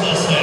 Deus.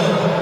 Lord.